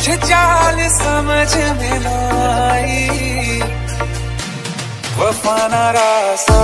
मुझे चाल समझ में आई वफाना रासा